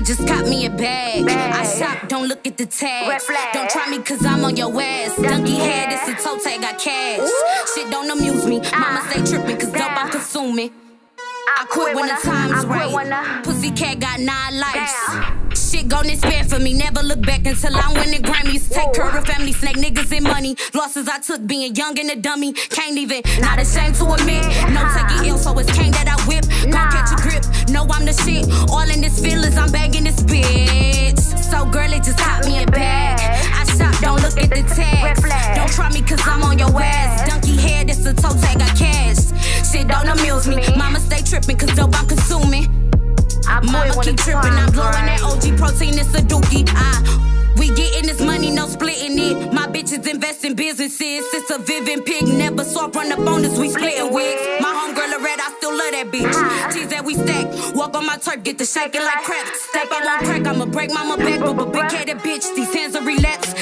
just caught me a bag. I shop, don't look at the tags. Don't try me cause I'm on your ass. Donkey head, it's a toe tag, got cash. Shit don't amuse me. Mama stay tripping cause dope I'm consuming. I quit when the time's right. Pussy cat got nine lives. Shit gon' expand for me. Never look back until I'm winning Grammys. Take care of family, snake niggas and money. Losses I took being young and a dummy. Can't even, not ashamed to admit. No taking ill, so it's cane that I whip. Gon' catch a grip. No, I'm the shit. All in this feelings, I'm bagging ass. Donkey head, it's a toe tag, I cash. Shit don't amuse me. Mama stay tripping cause dope I'm consuming. Mama keep tripping, I'm blowing that OG protein, it's a dookie. I, we getting this money, no splitting it. My bitches invest in businesses. It's a Vivian pig, never saw run up on us, we splitting wigs. My homegirl a red, I still love that bitch. Cheese that we stack, walk on my turf, get the shaking like crap. Step, I won't crack, I'ma break mama back, but a big headed bitch, these hands are relapse.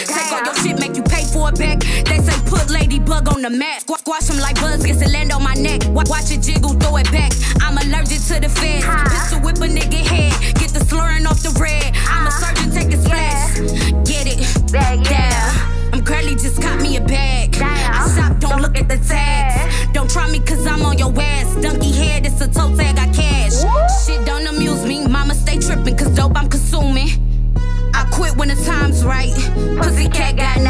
Ladybug on the map. Squ- Squash him like buzz, gets to land on my neck. Wa- Watch it jiggle, throw it back. I'm allergic to the feds. Pistol whip a nigga head, get the slurring off the red. I'm a surgeon, take a splash. Get it? Yeah. I'm curly, just caught me a bag. I shop, don't look at the tags. Don't try me cause I'm on your ass. Donkey head, it's a toe tag, I cash. Shit don't amuse me. Mama stay tripping cause dope I'm consuming. I quit when the time's right. Pussy cat got